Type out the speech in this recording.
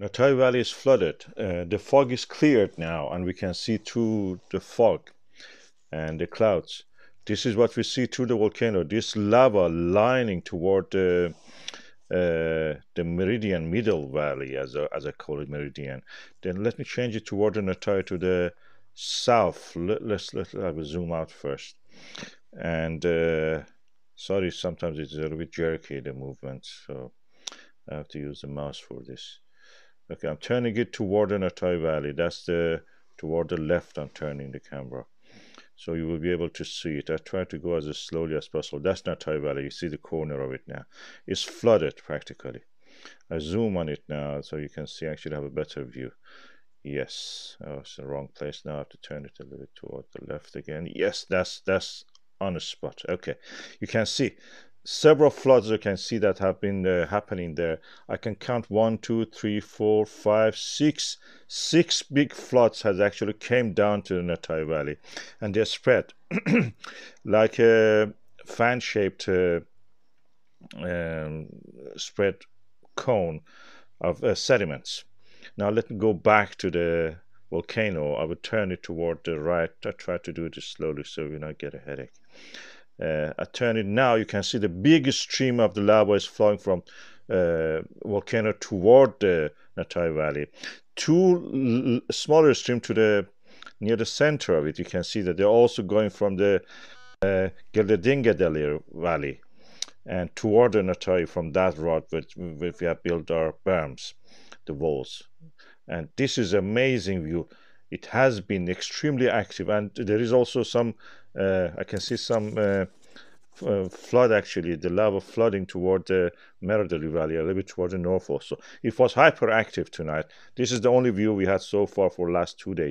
Natthagi Valley is flooded. Uh, the fog is cleared now, and we can see through the fog and the clouds. This is what we see through the volcano. This lava lining toward the uh, the meridian middle valley, as a, as I call it, meridian. Then let me change it toward the Natthagi to the south. Let, let's let's have a zoom out first. And uh, sorry, sometimes it's a little bit jerky the movement, so I have to use the mouse for this. Okay, I'm turning it toward the Natthagi Valley. That's the toward the left. I'm turning the camera, so you will be able to see it. I try to go as slowly as possible. That's Natthagi Valley. You see the corner of it now. It's flooded practically. I zoom on it now, so you can see. Actually, have a better view. Yes, oh, it's the wrong place now. I have to turn it a little bit toward the left again. Yes, that's that's on the spot. Okay, you can see several floods you can see that have been uh, happening there. I can count one two three four five six six big floods has actually came down to the Natthagi valley and they're spread like a fan shaped uh, um, spread cone of uh, sediments. Now let me go back to the volcano. I would turn it toward the right. I try to do it slowly so do not get a headache uh, I turn it now, you can see the biggest stream of the lava is flowing from uh, volcano toward the Natthagi Valley. Two smaller stream to the near the center of it, you can see that they're also going from the uh, Geldingadalir Valley and toward the Natthagi from that road, which, which we have built our berms, the walls. And this is amazing view. It has been extremely active, and there is also some I can see some uh, uh, flood actually, the lava flooding toward the Meradalir Valley, a little bit toward the north also. It was hyperactive tonight. This is the only view we had so far for last two days.